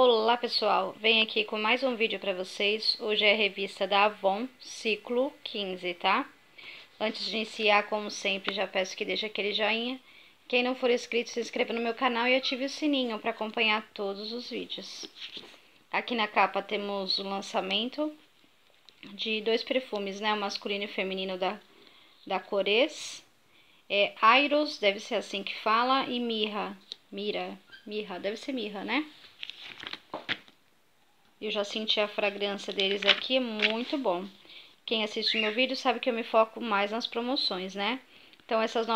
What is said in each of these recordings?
Olá pessoal, venho aqui com mais um vídeo para vocês. Hoje é a revista da Avon, ciclo 15, tá? Antes de iniciar, como sempre, já peço que deixe aquele joinha. Quem não for inscrito, se inscreva no meu canal e ative o sininho para acompanhar todos os vídeos. Aqui na capa temos o lançamento de dois perfumes, né? O masculino e o feminino da, da Cores. É Airos, deve ser assim que fala, e Mirra. Mira, Mirra, deve ser Mirra, né? Eu já senti a fragrância deles aqui, é muito bom. Quem assiste meu vídeo sabe que eu me foco mais nas promoções, né? Então, essas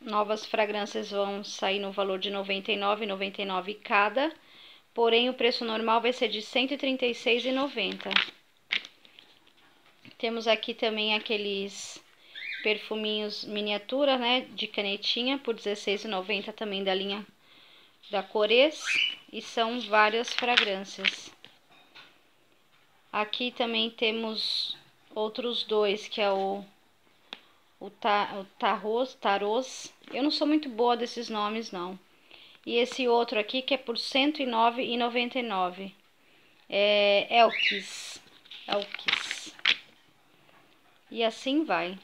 novas fragrâncias vão sair no valor de R$ 99,99 cada. Porém, o preço normal vai ser de R$ 136,90. Temos aqui também aqueles perfuminhos miniatura, né? De canetinha, por R$ 16,90 também da linha da Cores. E são várias fragrâncias. Aqui também temos outros dois, que é o, o, ta, o Tarros. Eu não sou muito boa desses nomes, não. E esse outro aqui, que é por R$ 109,99. É Elkis. Elkis. E assim vai.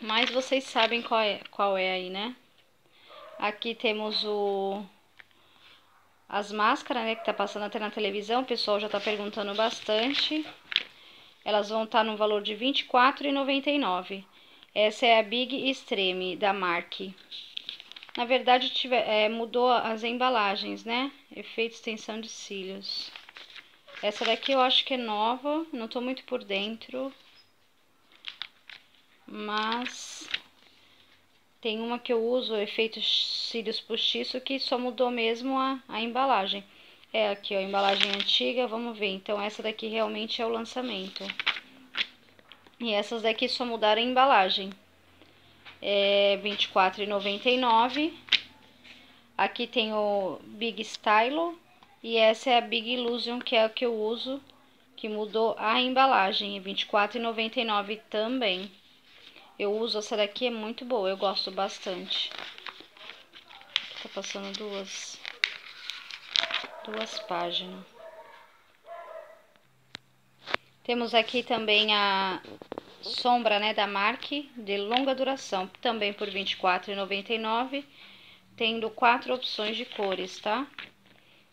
Mas vocês sabem qual é, qual é aí, né? Aqui temos o as máscaras, né, que tá passando até na televisão, o pessoal já tá perguntando bastante. Elas vão estar tá no valor de R$ 24,99. Essa é a Big Extreme da Mark. Na verdade, tiver, é, mudou as embalagens, né? Efeito extensão de cílios. Essa daqui eu acho que é nova, não tô muito por dentro. Mas tem uma que eu uso, efeito cílios postiço, que só mudou mesmo a, a embalagem. É aqui, ó, a embalagem antiga, vamos ver. Então, essa daqui realmente é o lançamento. E essas daqui só mudaram a embalagem. É R$24,99. Aqui tem o Big Stylo. E essa é a Big Illusion, que é a que eu uso, que mudou a embalagem. R$24,99 também. Eu uso essa daqui, é muito boa, eu gosto bastante. Tá passando duas, duas páginas. Temos aqui também a sombra, né, da Mark, de longa duração, também por R$ 24,99, tendo quatro opções de cores, tá?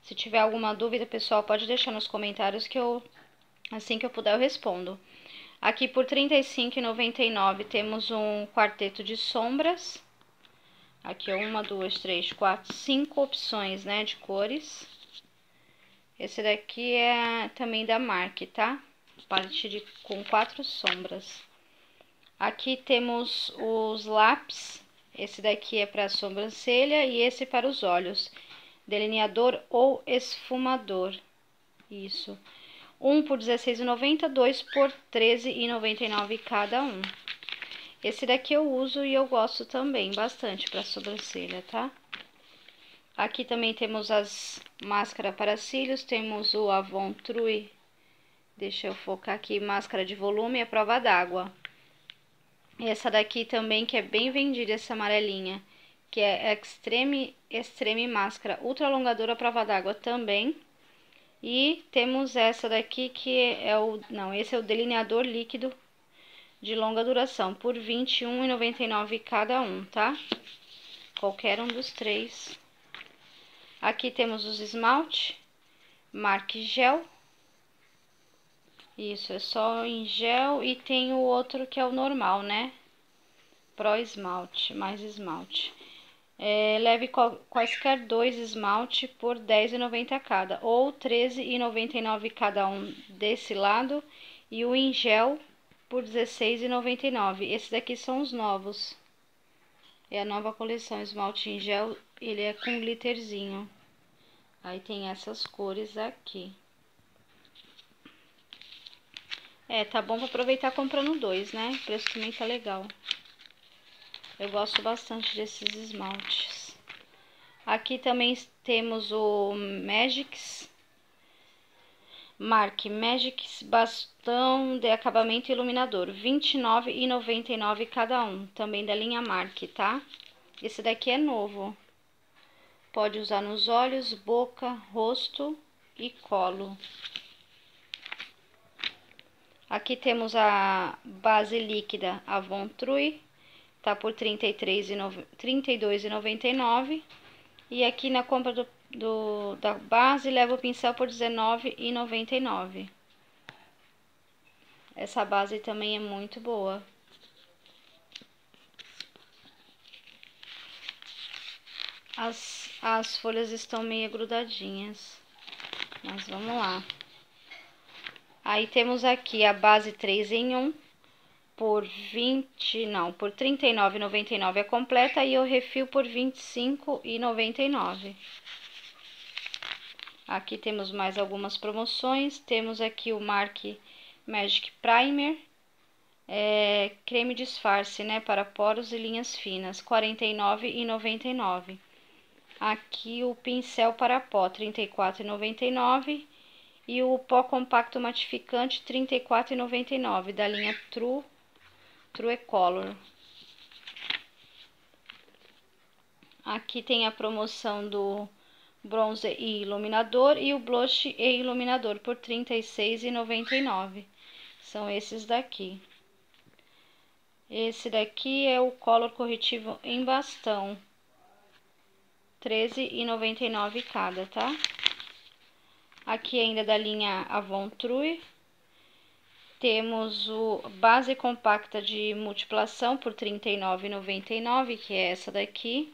Se tiver alguma dúvida, pessoal, pode deixar nos comentários que eu, assim que eu puder, eu respondo. Aqui por R$ 35,99 temos um quarteto de sombras. Aqui, uma, duas, três, quatro, cinco opções, né, de cores. Esse daqui é também da Mark, tá? Parte de, com quatro sombras. Aqui temos os lápis. Esse daqui é para sobrancelha e esse para os olhos. Delineador ou esfumador. Isso um por R$16,90, dois por R$13,99 cada um. Esse daqui eu uso e eu gosto também bastante para sobrancelha, tá? Aqui também temos as máscaras para cílios, temos o Avon True, deixa eu focar aqui, máscara de volume e a prova d'água. Essa daqui também que é bem vendida, essa amarelinha, que é Extreme, Extreme Máscara Ultra Alongadora Prova d'Água também. E temos essa daqui que é o... Não, esse é o delineador líquido de longa duração, por R$ 21,99 cada um, tá? Qualquer um dos três. Aqui temos os esmalte, Mark Gel. Isso, é só em gel e tem o outro que é o normal, né? Pro esmalte, mais esmalte. É, leve quaisquer dois esmalte por R$10,90 cada, ou R$13,99 cada um desse lado, e o em gel por R$16,99. Esses daqui são os novos. É a nova coleção esmalte em gel, ele é com glitterzinho. Aí tem essas cores aqui. É, tá bom pra aproveitar comprando dois, né? O preço também tá legal. Eu gosto bastante desses esmaltes. Aqui também temos o Magix. Marque Magix Bastão de Acabamento Iluminador. R$ 29,99 cada um. Também da linha Marque, tá? Esse daqui é novo. Pode usar nos olhos, boca, rosto e colo. Aqui temos a base líquida Avon True, tá por R$ 32,99. E aqui na compra do, do, da base, leva o pincel por R$ 19,99. Essa base também é muito boa. As, as folhas estão meio grudadinhas. Mas vamos lá. Aí temos aqui a base 3 em 1 por 20, não, por R$ 39,99 é completa e o refil por R$ 25,99. Aqui temos mais algumas promoções. Temos aqui o Mark Magic Primer, é, creme disfarce, né, para poros e linhas finas, R$ 49,99. Aqui o pincel para pó, R$ 34,99 e o pó compacto matificante R$ 34,99 da linha True, True Color. Aqui tem a promoção do bronze e iluminador e o blush e iluminador por R$ 36,99. São esses daqui. Esse daqui é o color corretivo em bastão. R$ 13,99 cada, tá? Aqui ainda da linha Avon True. Temos o base compacta de multiplação por R$ 39,99, que é essa daqui.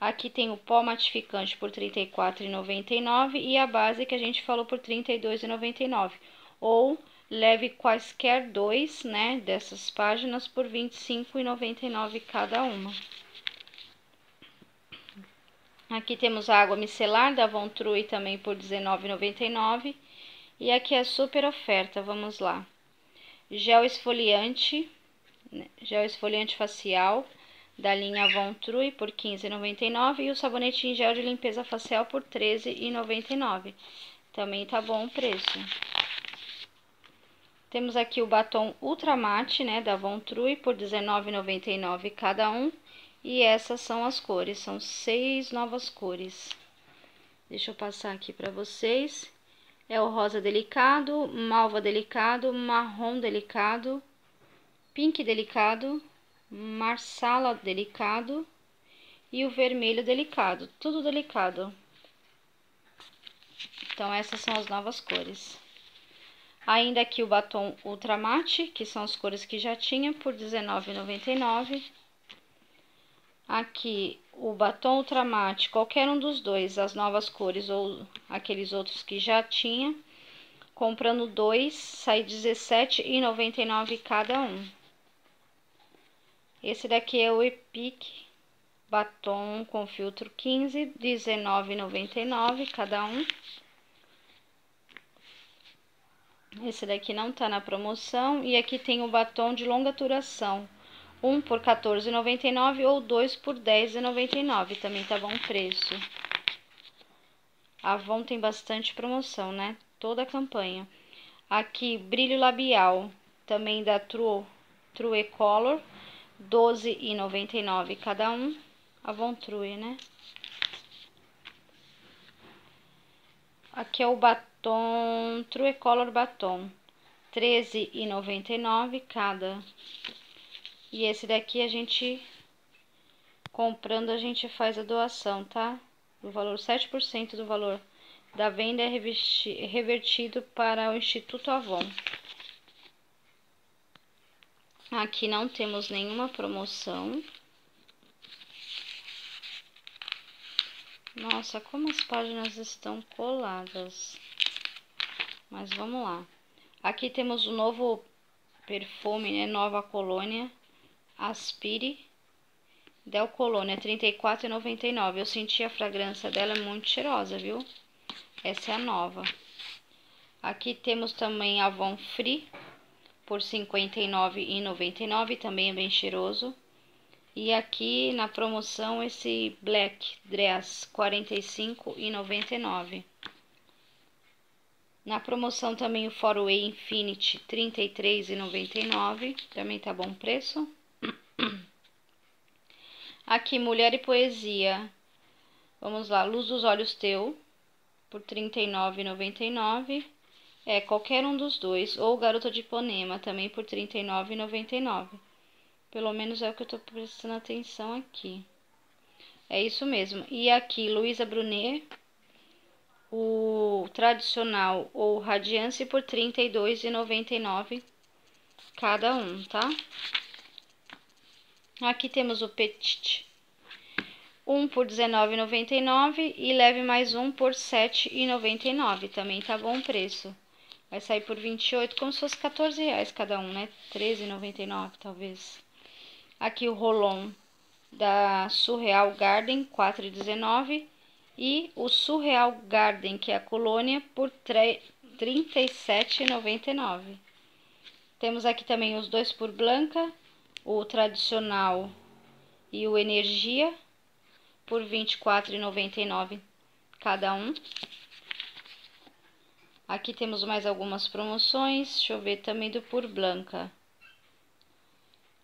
Aqui tem o pó matificante por R$ 34,99 e a base que a gente falou por R$ 32,99. Ou leve quaisquer dois, né, dessas páginas por R$ 25,99 cada uma. Aqui temos a água micelar da Von True também por R$19,99. E aqui é a super oferta, vamos lá. Gel esfoliante, né, gel esfoliante facial da linha Von True por R$15,99 e o sabonete em gel de limpeza facial por R$13,99. Também tá bom o preço. Temos aqui o batom Ultra Matte, né, da Von True por R$19,99 cada um. E essas são as cores, são seis novas cores. Deixa eu passar aqui para vocês. É o rosa delicado, malva delicado, marrom delicado, pink delicado, marsala delicado e o vermelho delicado. Tudo delicado. Então, essas são as novas cores. Ainda aqui o batom Ultra Matte, que são as cores que já tinha, por R$19,99. Aqui o batom ultramate, qualquer um dos dois, as novas cores ou aqueles outros que já tinha. Comprando dois, sai R$17,99 cada um. Esse daqui é o Epic batom com filtro 15, R$19,99 cada um. Esse daqui não tá na promoção. E aqui tem o batom de longa duração um por R$14,99 ou dois por R$10,99. Também tá bom preço. A Avon tem bastante promoção, né? Toda a campanha. Aqui, brilho labial, também da True, True Color, R$12,99 cada um. Avon True, né? Aqui é o batom, True Color batom, R$13,99 cada. E esse daqui a gente, comprando, a gente faz a doação, tá? O valor, 7% do valor da venda é revertido para o Instituto Avon. Aqui não temos nenhuma promoção. Nossa, como as páginas estão coladas. Mas vamos lá. Aqui temos o novo perfume, né? Nova Colônia Aspire Del Colônia, R$ 34,99. Eu senti a fragrância dela, é muito cheirosa, viu? Essa é a nova. Aqui temos também Avon Free, por R$ 59,99, também é bem cheiroso. E aqui na promoção esse Black Dress, R$ 45,99. Na promoção também o Forway Infinity, R$ 33,99, também tá bom preço. Aqui, Mulher e Poesia. Vamos lá, Luz dos Olhos Teu. por R$ 39,99. É, qualquer um dos dois. Ou Garota de Ipanema, também por R$ 39,99. Pelo menos é o que eu tô prestando atenção aqui. É isso mesmo. E aqui, Luísa Brunet, o tradicional ou Radiance por R$ 32,99 cada um, tá? Aqui temos o Petit, um por R$19,99 e leve mais um por R$7,99, também tá bom o preço. Vai sair por 28, como se fosse 14 reais cada um, né? 13,99 talvez. Aqui o Rolon da Surreal Garden, 4,19 e o Surreal Garden, que é a colônia, por R$ 37,99. Temos aqui também os dois por Blanca, o tradicional e o Energia, por R$ 24,99 cada um. Aqui temos mais algumas promoções, deixa eu ver também do por Blanca.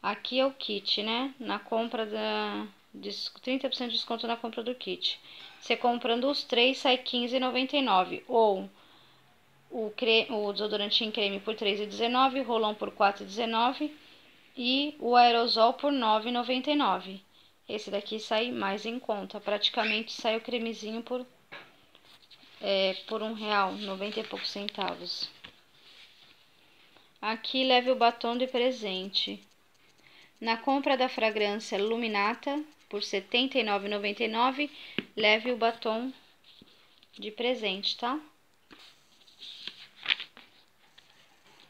Aqui é o kit, né? Na compra da... 30% de desconto na compra do kit. Você comprando os três sai R$ 15,99 ou o, creme, o desodorante em creme por R$ 3,19, rolão por R$ 4,19 e o aerosol por R$ 9,99. Esse daqui sai mais em conta, praticamente sai o cremezinho por é, por um real, 90 e poucos centavos. Aqui leve o batom de presente. Na compra da fragrância Luminata por R$ 79,99, leve o batom de presente, tá?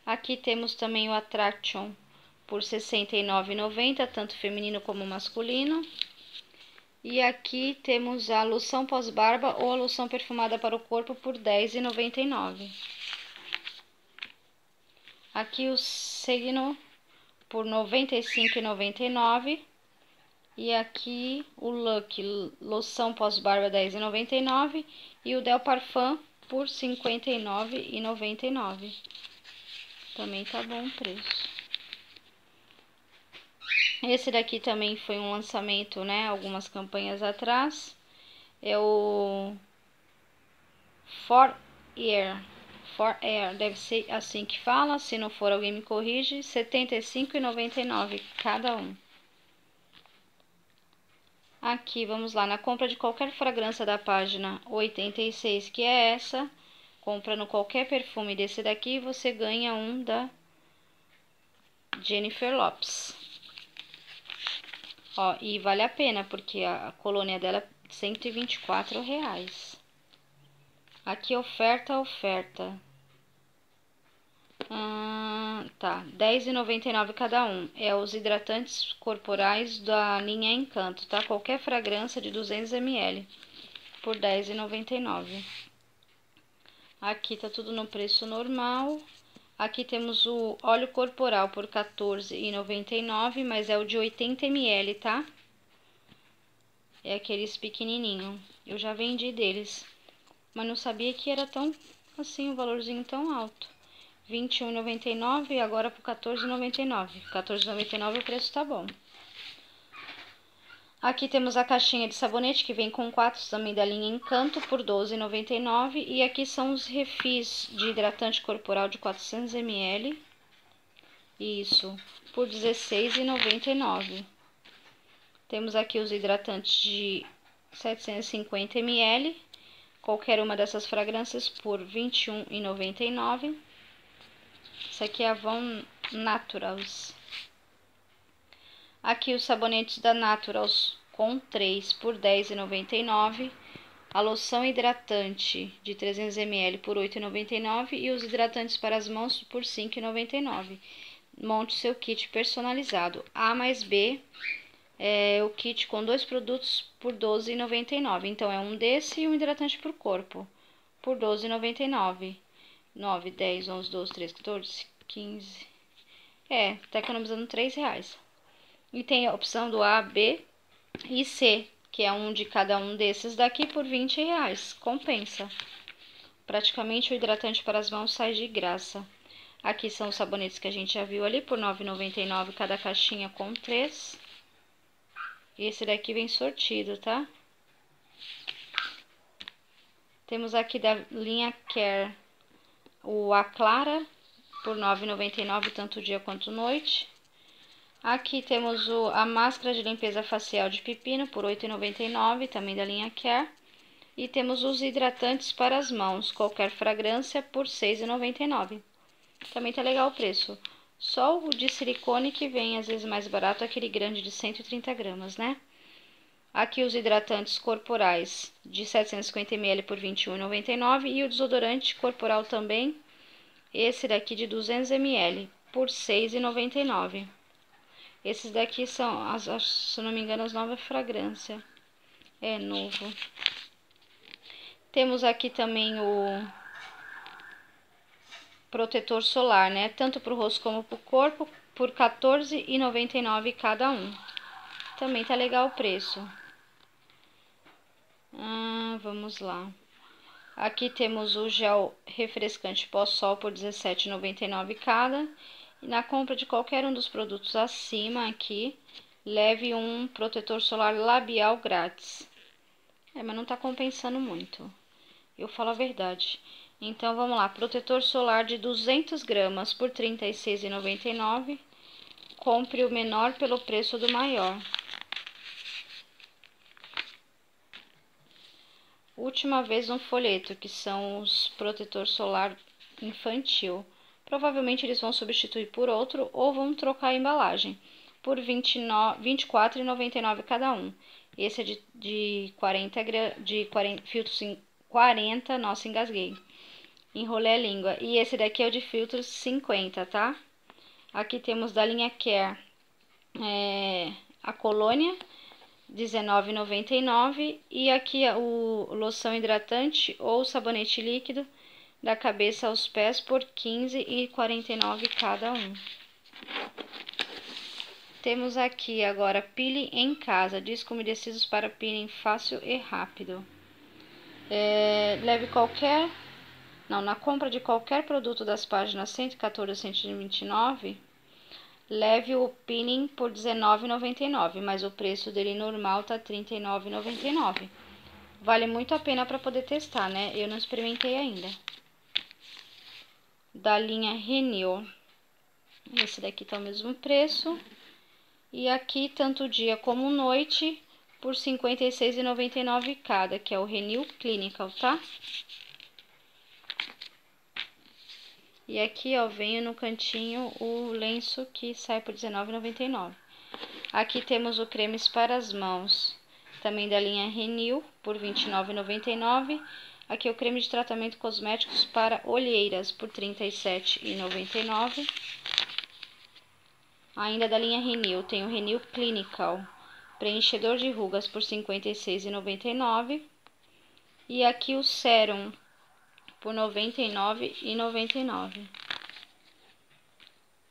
Aqui temos também o Attraction por R$ 69,90, tanto feminino como masculino. E aqui temos a loção pós-barba ou a loção perfumada para o corpo por R$ 10,99. Aqui o Signo por R$ 95,99. E aqui o Look loção pós-barba R$ 10,99 e o Del Parfum por R$ 59,99. Também tá bom o preço. Esse daqui também foi um lançamento, né? Algumas campanhas atrás. É o For Air. For Air, deve ser assim que fala. Se não for, alguém me corrige. R$ 75,99 cada um. Aqui, vamos lá, na compra de qualquer fragrância da página 86, que é essa, comprando qualquer perfume desse daqui, você ganha um da Jennifer Lopes. Ó, e vale a pena, porque a, colônia dela é 124 reais. Aqui, oferta, oferta. Hum, tá, R$10,99 cada um. É os hidratantes corporais da linha Encanto, tá? Qualquer fragrância de 200 ml por R$10,99. Aqui tá tudo no preço normal. Aqui temos o óleo corporal por R$14,99, mas é o de 80 ml, tá? É aqueles pequenininho. Eu já vendi deles, mas não sabia que era tão assim, o um valorzinho tão alto. R$21,99 e agora por R$14,99. R$14,99 o preço tá bom. Aqui temos a caixinha de sabonete que vem com quatro também da linha Encanto por R$12,99. E aqui são os refis de hidratante corporal de 400 ml. Isso, por R$16,99. Temos aqui os hidratantes de 750 ml. Qualquer uma dessas fragrâncias por R$21,99. Essa aqui é a Von Naturals. Aqui os sabonetes da Naturals com 3 por R$10,99. A loção hidratante de 300ml por R$8,99 e os hidratantes para as mãos por R$5,99. Monte seu kit personalizado. A mais B é o kit com dois produtos por R$12,99. Então, é um desse e um hidratante para o corpo por R$12,99. 9, 10, 11, 12, 13, 14, 15. É, tá economizando 3 reais. E tem a opção do A, B e C, que é um de cada um desses daqui por 20 reais. Compensa. Praticamente o hidratante para as mãos sai de graça. Aqui são os sabonetes que a gente já viu ali por R$ 9,99 cada caixinha com 3. E esse daqui vem sortido, tá? Temos aqui da linha Care o Aclara por R$ 9,99 tanto dia quanto noite. Aqui temos o, a máscara de limpeza facial de pepino por R$ 8,99, também da linha Care. E temos os hidratantes para as mãos, qualquer fragrância, por R$ 6,99. Também tá legal o preço. Só o de silicone que vem às vezes mais barato, aquele grande de 130 gramas, né? Aqui os hidratantes corporais de 750 ml por R$ 21,99 e o desodorante corporal também, esse daqui de 200 ml por R$ 6,99. Esses daqui são, as, se não me engano, as novas fragrâncias. É novo. Temos aqui também o protetor solar, né? Tanto para o rosto como para o corpo, por R$ 14,99 cada um. Também tá legal o preço. Ah, vamos lá. Aqui temos o gel refrescante pós-sol por R$17,99 cada. E na compra de qualquer um dos produtos acima aqui, leve um protetor solar labial grátis. É, mas não tá compensando muito. Eu falo a verdade. Então, vamos lá. Protetor solar de 200 gramas por R$36,99. Compre o menor pelo preço do maior. Última vez um folheto, que são os protetor solar infantil. Provavelmente eles vão substituir por outro ou vão trocar a embalagem por R$ 24,99 cada um. Esse é de, de 40 de 40, filtros 40, nossa, engasguei. Enrolei a língua. E esse daqui é o de filtros 50, tá? Aqui temos da linha Care é, a colônia R$19,99 e aqui o loção hidratante ou sabonete líquido da cabeça aos pés por R$15,49 cada um. Temos aqui agora pile em casa, disco umedecidos para peeling fácil e rápido. É, leve qualquer, não, na compra de qualquer produto das páginas 114 a 129, Leve o pinning por R$19,99, mas o preço dele normal tá R$39,99. Vale muito a pena para poder testar, né? Eu não experimentei ainda. Da linha Renew. Esse daqui tá o mesmo preço. E aqui, tanto dia como noite, por R$56,99 cada, que é o Renew Clinical, tá? E aqui, ó, venho no cantinho o lenço que sai por R$19,99. Aqui temos o cremes para as mãos, também da linha Renew, por R$29,99. Aqui o creme de tratamento cosméticos para olheiras, por R$37,99. Ainda da linha Renew, tem o Renew Clinical, preenchedor de rugas, por R$56,99. E aqui o Serum por R$ 99,99.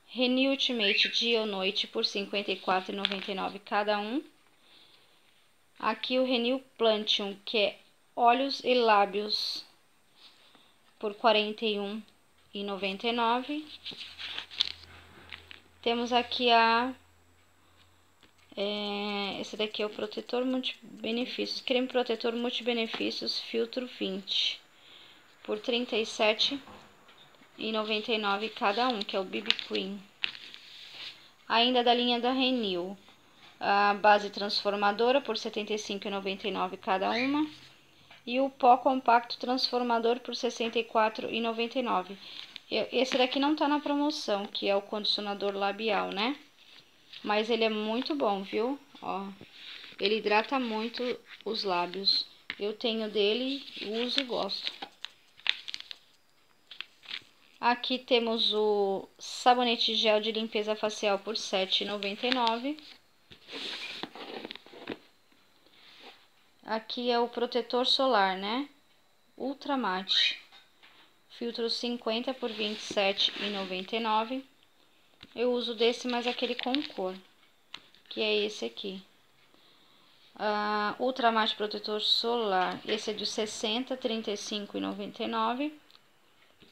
Renew Ultimate dia ou noite por R$ 54,99 cada um. Aqui o Renew Plantium, que é olhos e lábios por R$ 41,99. Temos aqui a é, esse daqui é o protetor multibenefícios, creme protetor multibenefícios filtro 20 por R$ 37,99 cada um, que é o BB Cream. Ainda da linha da Renew, a base transformadora por R$ 75,99 cada uma. E o pó compacto transformador por R$ 64,99. Esse daqui não tá na promoção, que é o condicionador labial, né? Mas ele é muito bom, viu? Ó, ele hidrata muito os lábios. Eu tenho dele, uso e gosto. Aqui temos o sabonete gel de limpeza facial por R$ 7,99. Aqui é o protetor solar, né? Ultra Mate. Filtro 50 por R$ 27,99. Eu uso desse, mas aquele com cor, que é esse aqui. Uh, Ultra Mate Protetor Solar. Esse é de 60, R$ 35,99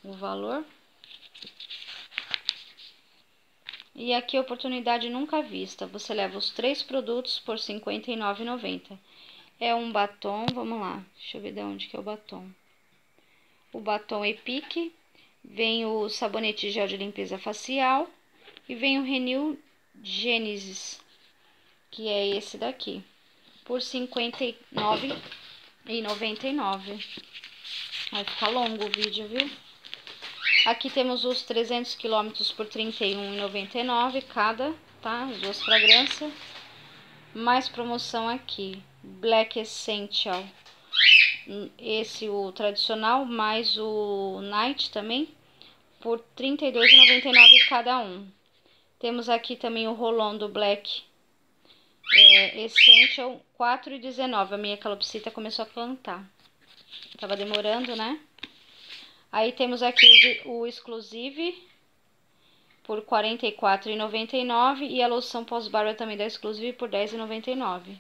o valor. E aqui, oportunidade nunca vista. Você leva os três produtos por R$ 59,90. É um batom, vamos lá. Deixa eu ver de onde que é o batom. o batom Epic, vem o sabonete gel de limpeza facial e vem o Renew Genesis, que é esse daqui, por R$ 59,99. Vai ficar longo o vídeo, viu? Aqui temos os 300 km por R$ 31,99 cada, tá? As duas fragrâncias. Mais promoção aqui, Black Essential. Esse o tradicional, mais o Night também, por R$ 32,99 cada um. Temos aqui também o Rolon do Black é, Essential 4,19. A minha calopsita começou a plantar. Tava demorando, né? Aí temos aqui o, o Exclusive por R$ 44,99 e a loção pós-barba também da Exclusive por R$ 10,99.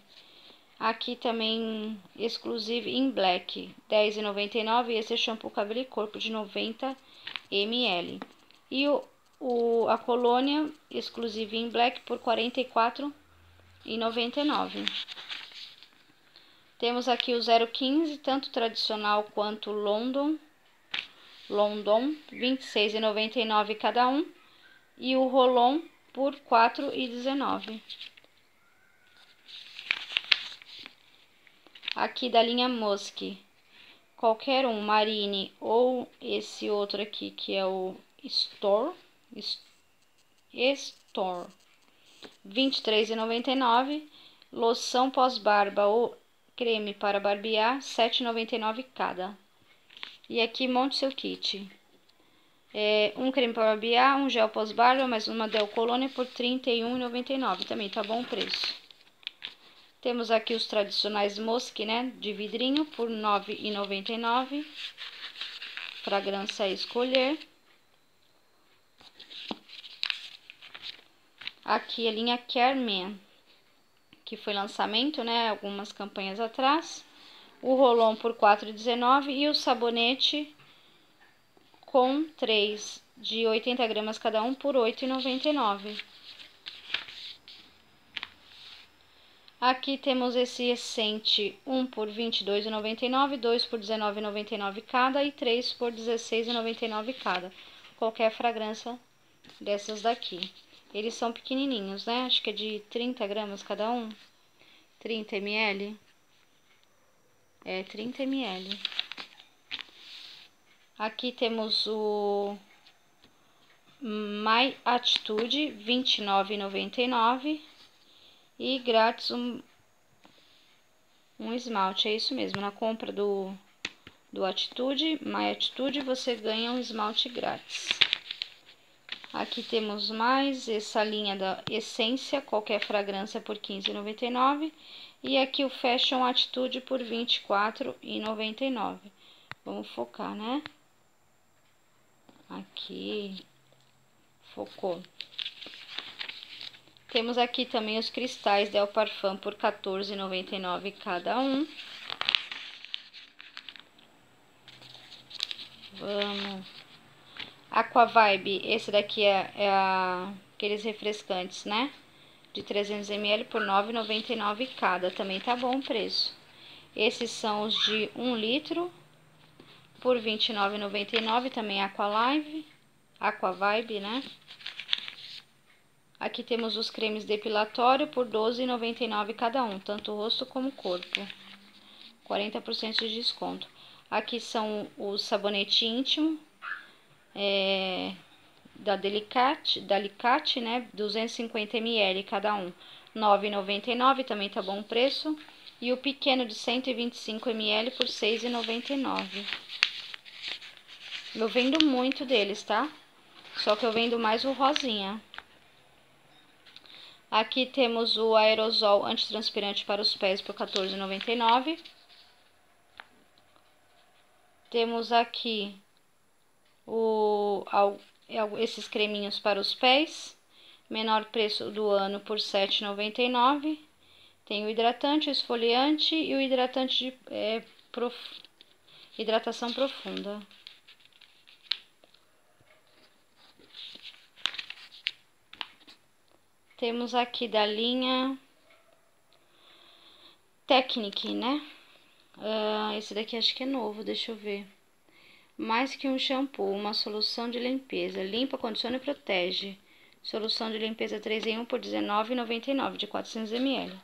Aqui também exclusivo em black, R$10,99. E esse é shampoo cabelo e corpo de 90 ml. E o, o a colônia exclusiva em black por R$44,99. Temos aqui o 015, tanto tradicional quanto London. London, R$26,99 cada um. E o Rolon por R$4,19. Aqui da linha Musk, qualquer um, Marine ou esse outro aqui que é o Store, Store, R$ 23,99. Loção pós-barba ou creme para barbear, R$ 7,99 cada. E aqui monte seu kit é, um creme para barbear, um gel pós-barba, mais uma Del Colônia por R$ 31,99. Também tá bom o preço. Temos aqui os tradicionais Mosque, né, de vidrinho por R$ 9,99. Fragrância a escolher. Aqui a linha Carmen, que foi lançamento, né, algumas campanhas atrás. O Rolon por R$ 4,19 e o sabonete com 3 de 80 gramas cada um por R$ 8,99. Aqui temos esse essente 1 por R$ 22,99, 2 por R$ 19,99 cada e 3 por R$ 16,99 cada. Qualquer fragrância dessas daqui. Eles são pequenininhos, né? Acho que é de 30 gramas cada um. 30 ml. É, 30 ml. Aqui temos o My Atitude, R$ 29,99 e grátis um, um esmalte, é isso mesmo, na compra do, do Atitude, My Atitude, você ganha um esmalte grátis. Aqui temos mais essa linha da Essência, qualquer fragrância por R$ 15,99 e aqui o Fashion Atitude por R$ 24,99. Vamos focar, né? Aqui. Focou. Temos aqui também os cristais Del Parfum por R$14,99 cada um. Vamos. Aqua Vibe, esse daqui é, é a, aqueles refrescantes, né? De 300ml por R$9,99 cada. Também tá bom o preço. Esses são os de 1 litro por R$ 29,99 também Aqualive, Aquavibe, né? Aqui temos os cremes depilatório por R$ 12,99 cada um, tanto rosto como corpo. 40% de desconto. Aqui são os sabonete íntimo é, da Delicate, Delicate, né? 250 ml cada um. R$ 9,99 também tá bom o preço. E o pequeno de 125 ml por R$ 6,99. Eu vendo muito deles, tá? Só que eu vendo mais o rosinha. Aqui temos o aerosol antitranspirante para os pés por R$14,99. Temos aqui o, esses creminhos para os pés. Menor preço do ano por R$7,99. Tem o hidratante, o esfoliante e o hidratante de é, prof... hidratação profunda. Temos aqui da linha Technic, né? Uh, esse daqui acho que é novo, deixa eu ver. Mais que um shampoo, uma solução de limpeza. Limpa, condiciona e protege. Solução de limpeza 3 em 1 por R$19,99 de 400 ml.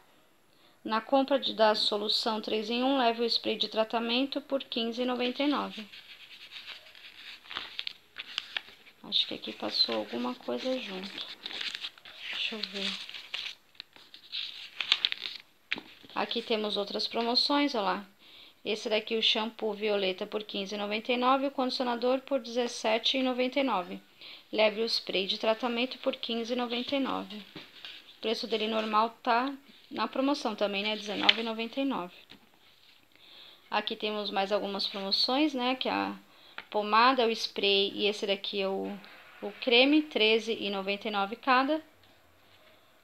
Na compra de, da solução 3 em 1, leve o spray de tratamento por R$15,99. Acho que aqui passou alguma coisa junto. Eu ver. Aqui temos outras promoções, olha lá. Esse daqui, o shampoo violeta por R$15,99 e o condicionador por R$17,99. Leve o spray de tratamento por R$15,99. O preço dele normal tá na promoção também, né? R$19,99. Aqui temos mais algumas promoções, né? Que é a pomada, o spray e esse daqui é o, o creme, R$13,99 cada.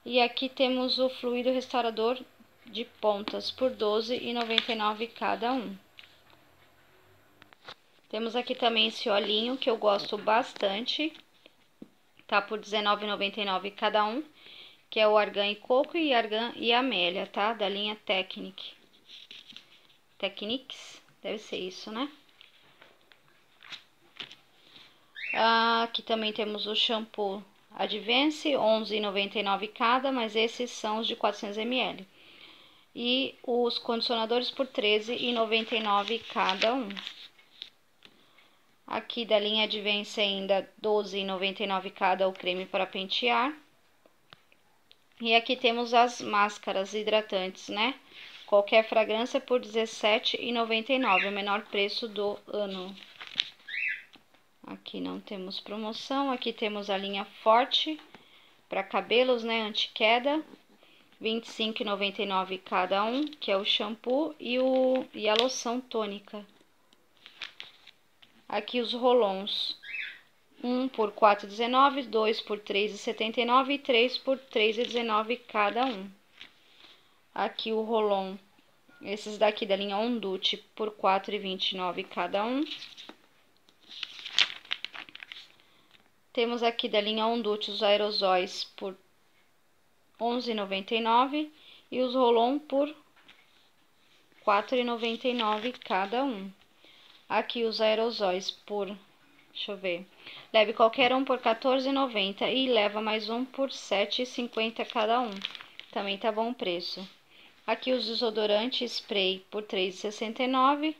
E aqui temos o fluido restaurador de pontas por R$ 12,99 cada um. Temos aqui também esse olhinho que eu gosto bastante, tá por R$19,99 cada um, que é o argan e coco e argan e amélia, tá? Da linha Technic. Technics, deve ser isso, né? Aqui também temos o shampoo Advance, R$11,99 cada, mas esses são os de 400 ml e os condicionadores por R$13,99 cada um. Aqui da linha Advance ainda R$12,99 cada o creme para pentear. E aqui temos as máscaras hidratantes, né? Qualquer fragrância por R$17,99, o menor preço do ano. Aqui não temos promoção. Aqui temos a linha Forte para cabelos, né? Anti-queda. R$25,99 cada um, que é o shampoo e, o, e a loção tônica. Aqui os rolons. Um por R$ 4,19, dois por R$ 3,79 e três por R$ 3,19 cada um. Aqui o rolon, esses daqui da linha Ondute por R$ 4,29 cada um. Temos aqui da linha Ondute os aerosóis por 11,99 e os rolon por 4,99 cada um. Aqui os aerosóis por, deixa eu ver, leve qualquer um por 14,90 e leva mais um por 7,50 cada um. Também tá bom o preço. Aqui os desodorantes spray por 3,69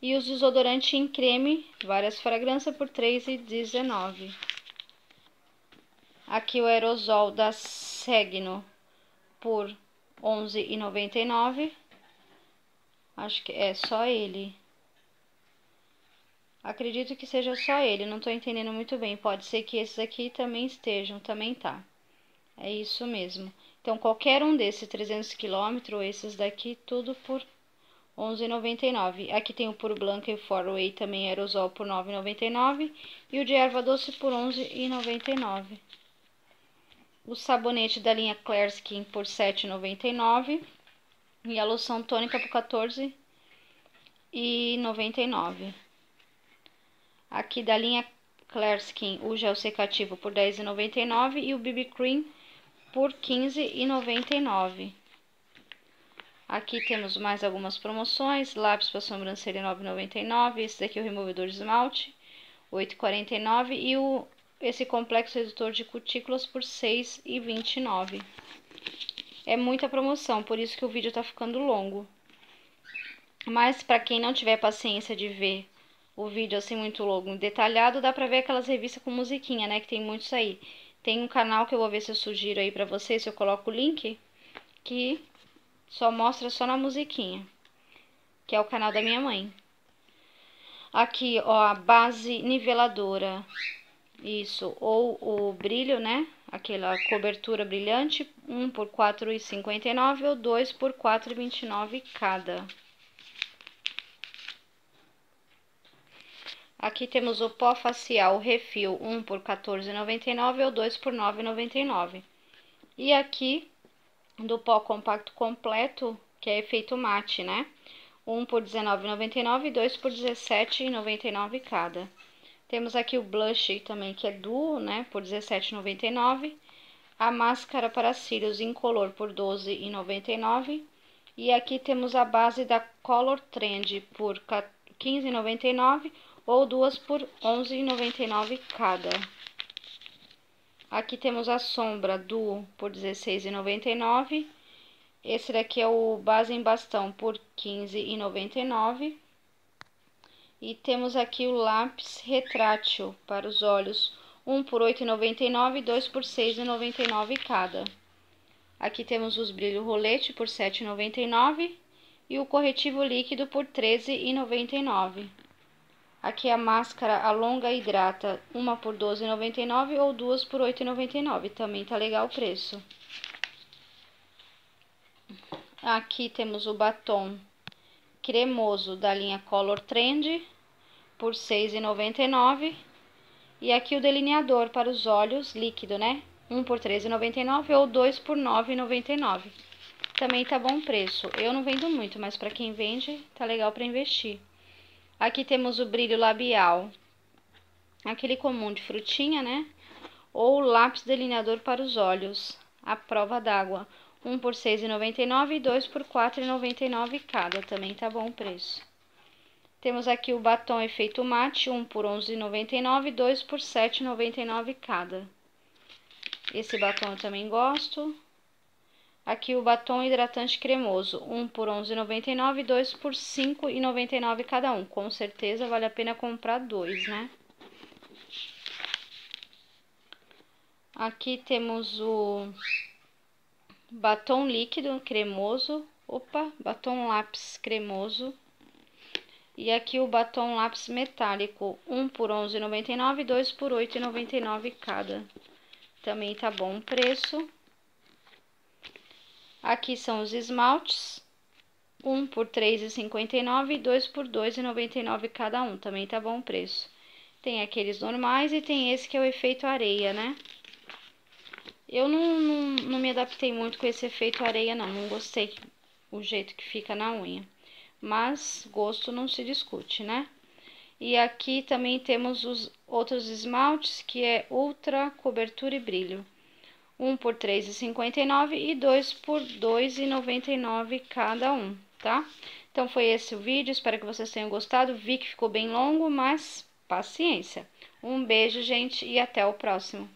e os desodorantes em creme, várias fragrâncias por 3,19. Aqui o aerosol da Segno por R$ 11,99. Acho que é só ele. Acredito que seja só ele, não tô entendendo muito bem. Pode ser que esses aqui também estejam, também tá. É isso mesmo. Então, qualquer um desses 300 km, esses daqui, tudo por R$ 11,99. Aqui tem o Puro Blanco e Way também aerosol por R$ 9,99. E o de erva doce por R$ 11,99 o sabonete da linha Claire Skin por R$ 7,99 e a loção tônica por R$ 14,99. Aqui da linha Claire Skin, o gel secativo por R$ 10,99 e o BB Cream por R$ 15,99. Aqui temos mais algumas promoções, lápis para sobrancelha R$ 9,99, esse daqui é o removedor de esmalte, R$ 8,49 e o esse complexo redutor de cutículas por R$ 6,29. É muita promoção, por isso que o vídeo tá ficando longo. Mas para quem não tiver paciência de ver o vídeo assim muito longo e detalhado, dá pra ver aquelas revistas com musiquinha, né, que tem muitos aí. Tem um canal que eu vou ver se eu sugiro aí pra vocês, se eu coloco o link, que só mostra só na musiquinha, que é o canal da minha mãe. Aqui, ó, a base niveladora isso, ou o brilho, né? Aquela cobertura brilhante, um por R$ 4,59 ou dois por R$ 4,29 cada. Aqui temos o pó facial refil, um por R$ 14,99 ou dois por R$ 9,99. E aqui do pó compacto completo, que é efeito mate, né? Um por R$19,99 e dois por R$17,99 cada. Temos aqui o blush também, que é duo, né, por R$17,99. A máscara para cílios incolor por R$12,99. E aqui temos a base da Color Trend por 15,99 ou duas por 11,99 cada. Aqui temos a sombra duo por 16,99. Esse daqui é o base em bastão por 15,99. E temos aqui o lápis retrátil para os olhos, um por 8,99 e dois por 6,99 cada. Aqui temos os brilho rolete por 7,99 e o corretivo líquido por 13,99. Aqui a máscara a longa hidrata, uma por 12,99 ou duas por 8,99. Também tá legal o preço. Aqui temos o batom cremoso da linha Color Trend por 6,99. E aqui o delineador para os olhos líquido, né? Um por 13,99 ou dois por 9,99. Também tá bom preço. Eu não vendo muito, mas para quem vende, tá legal para investir. Aqui temos o brilho labial, aquele comum de frutinha, né? Ou lápis delineador para os olhos, a prova d'água. Um por R$ 6,99 e dois por R$ 4,99 cada, também tá bom o preço. Temos aqui o batom efeito mate, um por R$ 11,99 e dois por R$ 7,99 cada. Esse batom eu também gosto. Aqui o batom hidratante cremoso, um por R$ 11,99 e dois por R$ 5,99 cada um. Com certeza vale a pena comprar dois, né? Aqui temos o batom líquido cremoso. Opa, batom lápis cremoso. E aqui o batom lápis metálico, um por R$ 11,99 e dois por R$ 8,99 cada. Também tá bom o preço. Aqui são os esmaltes, um por R$ 3,59 e dois por R$ 2,99 cada um, também tá bom o preço. Tem aqueles normais e tem esse que é o efeito areia, né? Eu não, não, não me adaptei muito com esse efeito areia, não. Não gostei o jeito que fica na unha. Mas gosto não se discute, né? E aqui também temos os outros esmaltes, que é Ultra Cobertura e Brilho um por R$ 3,59 e dois por R$ 2,99 cada um, tá? Então, foi esse o vídeo, espero que vocês tenham gostado. Vi que ficou bem longo, mas paciência. Um beijo, gente, e até o próximo.